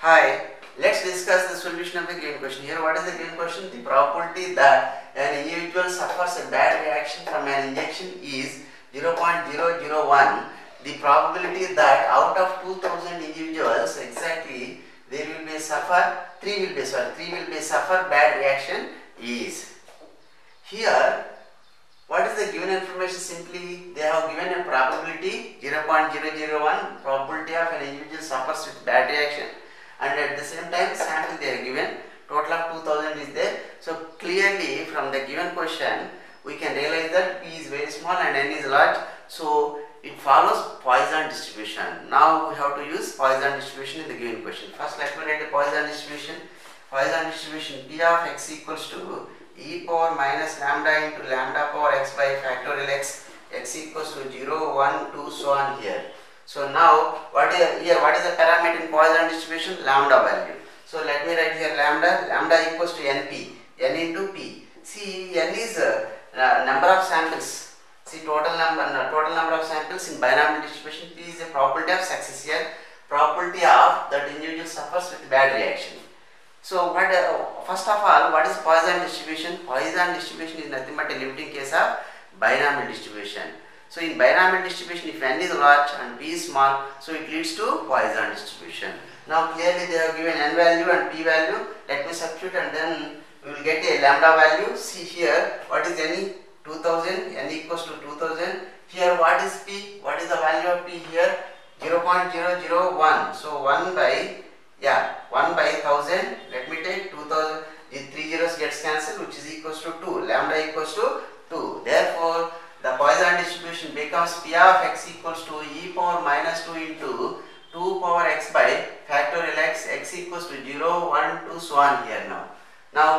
Hi, let's discuss the solution of the given question. Here, what is the given question? The probability that an individual suffers a bad reaction from an injection is 0.001. The probability that out of 2000 individuals, exactly, there will be suffer, 3 will be, sorry, 3 will be suffer bad reaction is. Here, what is the given information? Simply, they have given a probability 0.001 probability of an individual suffers with bad reaction and at the same time sample they are given total of 2000 is there. So clearly from the given question we can realize that P is very small and N is large. So it follows Poisson distribution. Now we have to use Poisson distribution in the given question. First let me write the Poisson distribution. Poisson distribution P of x equals to e power minus lambda into lambda power x by factorial x x equals to 0, 1, 2 so on here. So now what is here what is the parameter in Poisson distribution lambda value. So let me write here lambda lambda equals to np n into p. See n is uh, number of samples. See total number uh, total number of samples in binomial distribution p is the probability of success here probability of that individual suffers with bad reaction. So what uh, first of all what is Poisson distribution? Poisson distribution is nothing but a limiting case of binomial distribution. So in binomial distribution if n is large and p is small so it leads to Poisson distribution. Now clearly they have given n value and p value. Let me substitute and then we will get a lambda value. See here what is n 2000 n equals to 2000 here what is p? What is the value of p here? 0.001 so 1 by yeah 1 by 1000 let me take 2000 the 3 zeros gets cancelled which is equals to 2 lambda equals to 2 therefore the Poisson distribution becomes p of x equals to e power minus 2 into 2 power x by factorial x x equals to 0 1 2 so on here now. Now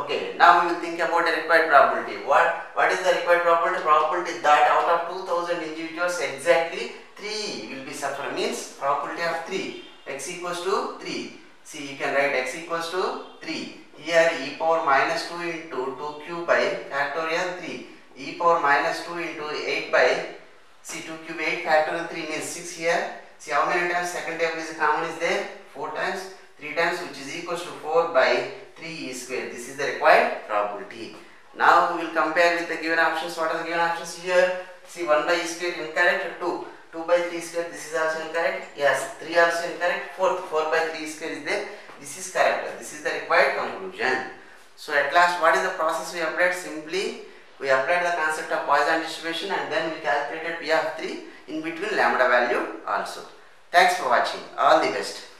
okay now we will think about the required probability. What what is the required probability? Probability that out of 2000 individuals exactly 3 will be suffer. Means probability of 3 x equals to 3 see you can write x equals to 3 here e power minus 2 into 2 cube by factorial 3 e power minus 2 into 8 by see 2 cube 8 factorial 3 means 6 here. See how many times second table is common is there? 4 times. 3 times which is equals to 4 by 3 e square. This is the required probability. Now we will compare with the given options. What are the given options here? See 1 by e square incorrect 2 2 by 3 square this is also incorrect. Yes 3 also incorrect. 4 4 by 3 square is there. This is correct. This is the required conclusion. So at last what is the process we applied? Simply we applied the concept of Poisson distribution and then we calculated P of 3 in between lambda value also. Thanks for watching. All the best.